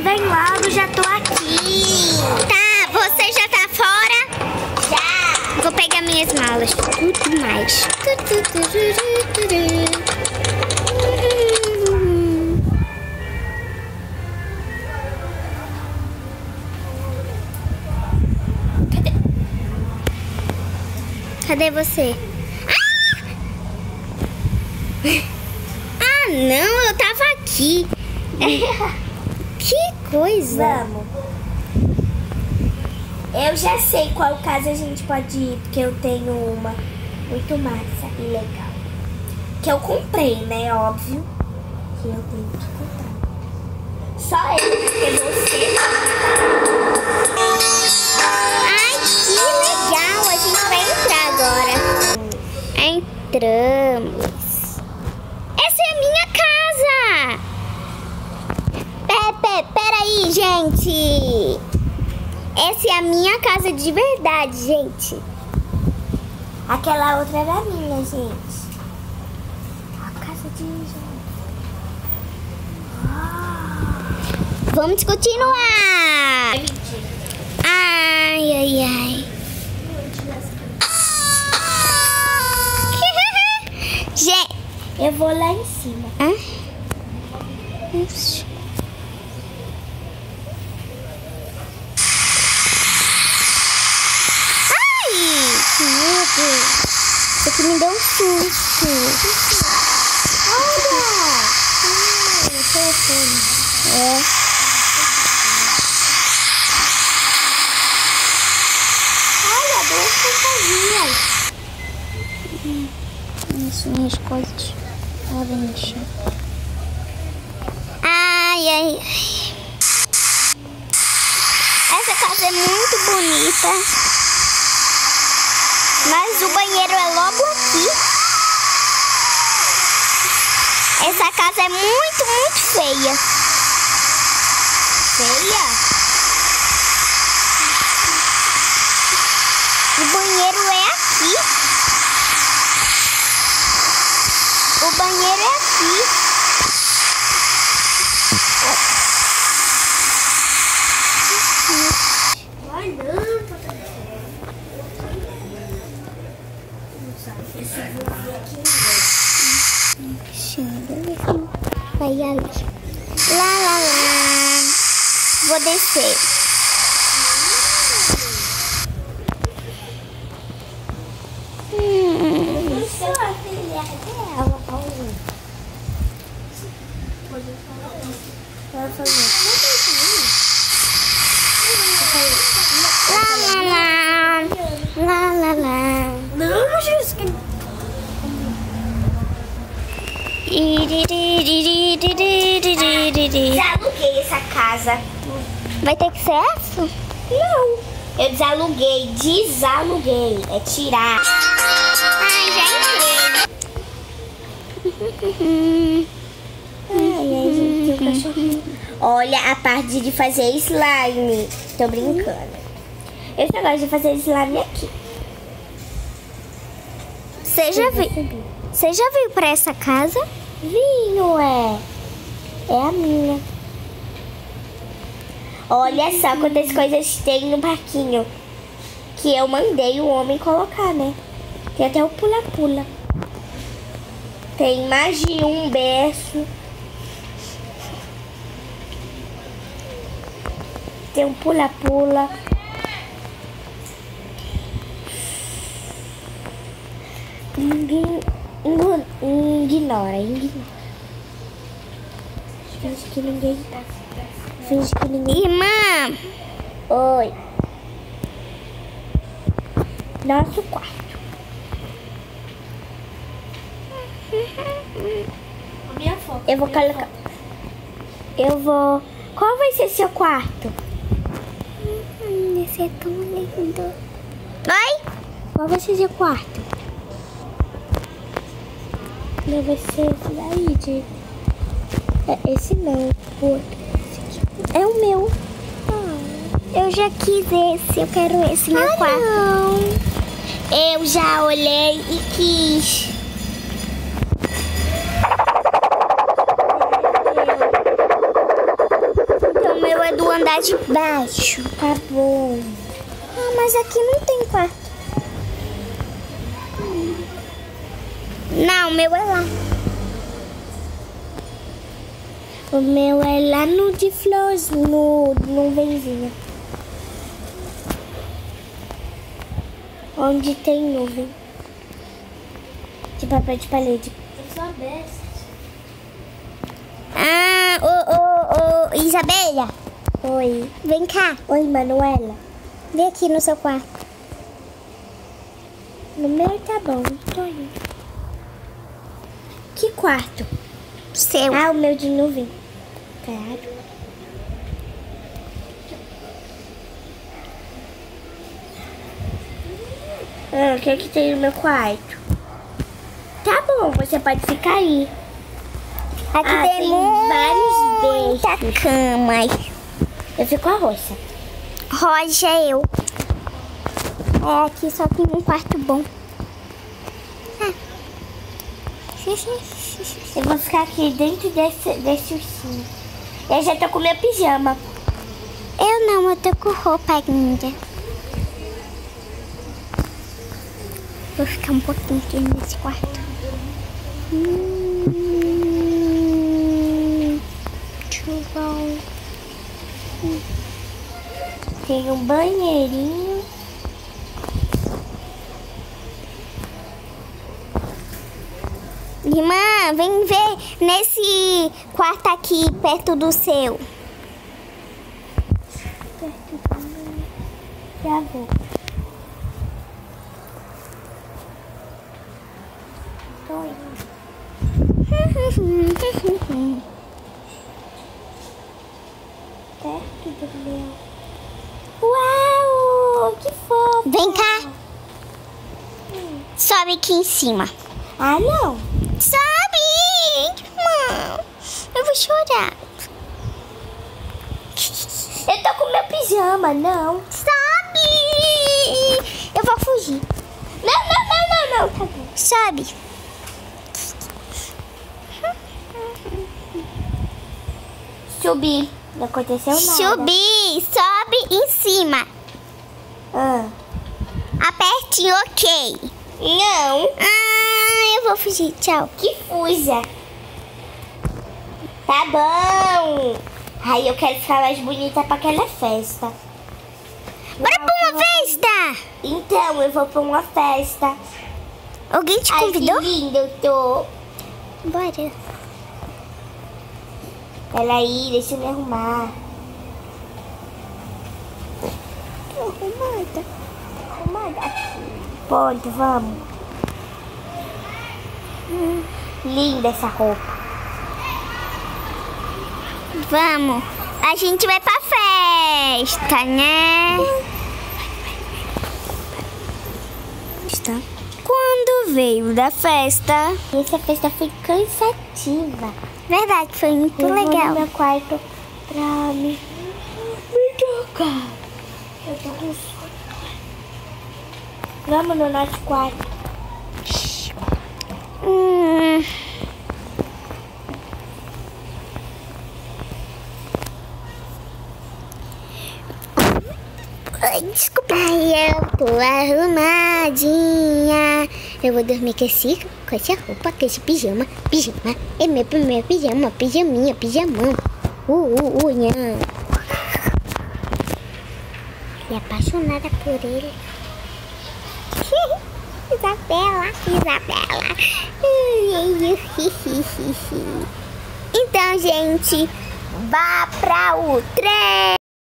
vem logo, já tô aqui. Tá, você já tá fora? Já. Vou pegar minhas malas. Tudo mais. Cadê? Cadê você? Ah! ah, não, eu tava aqui. coisa. Vamos. Eu já sei qual casa a gente pode ir, porque eu tenho uma muito massa e legal. Que eu comprei, né? Óbvio. Que eu tenho que comprar. Só eu, porque você. Ai, que legal! A gente vai entrar agora. Entramos. Essa é a minha casa! Pepe, peraí, gente! Essa é a minha casa de verdade, gente. Aquela outra era minha, gente. A casa de. Vamos continuar! Ai, ai, ai. Gente, Eu vou lá em cima. Hã? Ixi. Susto. Olha! Telefone. É. Olha, duas fantasias. Isso, minhas coisas. Vai mexer. Ai, ai, ai. Essa casa é muito bonita. Mas o banheiro é logo aqui. Essa casa é muito, muito feia. Feia? O banheiro é aqui. O banheiro é aqui. Não, Esse voo Vai ali. Lá, lá, lá. Vou descer. Hum. não sou a filha dela, Paulo. Vai fazer. Lá, lá, lá. Lá, lá, lá. Não, Jesus. que- Desaluguei essa casa. Vai ter que ser essa? Não. Eu desaluguei, desaluguei. É tirar. Ai, já entrei. Olha a parte de fazer slime. Tô brincando. Eu só gosto de fazer slime aqui. Você já viu? Você já veio pra essa casa? Vinho, é. É a minha. Olha só quantas coisas tem no parquinho. Que eu mandei o homem colocar, né? Tem até o pula-pula. Tem mais de um berço. Tem um pula-pula. Ninguém igno- ignora, ignora. Finge que ninguém tá. Finge que ninguém. Irmã, Oi. Nosso quarto. Eu vou colocar. Eu vou. Qual vai ser seu quarto? Hum, esse é tão lindo. Oi? Qual vai ser seu quarto? Não vai ser esse daí, de. É, esse não, o outro. Esse aqui. É o meu. Eu já quis esse, eu quero esse meu Ah, quarto. não. Eu já olhei e quis. Então, meu pro andar de baixo. Tá bom. Ah, mas aqui não tem quarto. O meu é lá. O meu é lá no de flores, no nuvenzinha. Onde tem nuvem. De papel de parede. Eu sou a besta. Ah, ô, ô, ô, Isabela, Oi. vem cá. Oi, Manuela. Vem aqui no seu quarto. No meu tá bom, tô indo. Que quarto? Seu. Ah, o meu de nuvem. Claro. Ah, o que é que tem no meu quarto? Tá bom, você pode ficar aí. Aqui Ah, tem, tem vários muita desses. cama. Eu fico a roça. Roja, eu. É, aqui só tem um quarto bom. Ah. Eu vou ficar aqui dentro desse, desse ursinho. Eu já tô com meu pijama. Eu não, eu tô com roupa ainda. Vou ficar um pouquinho aqui nesse quarto. Hum, chuvão. Tem um banheirinho. Irmã, vem ver nesse quarto aqui, perto do seu. Já vou. Tô indo. Perto do meu. Uau! Que fofo! Vem cá. Sobe aqui em cima. Ah, não! Sobe! Irmã, eu vou chorar. Eu tô com meu pijama, não! Sobe! Eu vou fugir. Não, não, não, não, não! Tá bom. Sobe. Subi. Não aconteceu nada. Subir, sobe em cima. Ah. Aperte OK. Não! Ah, eu vou fugir. Tchau. Que fuja! Tá bom! Aí eu quero ficar mais bonita pra aquela festa. Bora pra uma festa. Então, eu vou pra uma festa. Alguém te Ai, convidou? que linda eu tô. Bora. Peraí, deixa eu me arrumar. Tô arrumada. Arrumada. Pronto, vamos. Hum, linda essa roupa. Vamos. A gente vai pra festa, né? Está. Quando veio da festa. Essa festa foi cansativa. Verdade, foi muito eu vou no legal. meu quarto pra me, me tocar. Eu tô com sono. Vamos no nosso quarto. Hum. Desculpa. Ai, eu tô arrumadinha. Eu vou dormir com, esse, com essa roupa, com esse pijama. Pijama. É meu primeiro pijama. Pijaminha, pijamão. Uh, uh, uh, não. E apaixonada por ele. Isabela, Isabela. Então, gente, vá para o trem.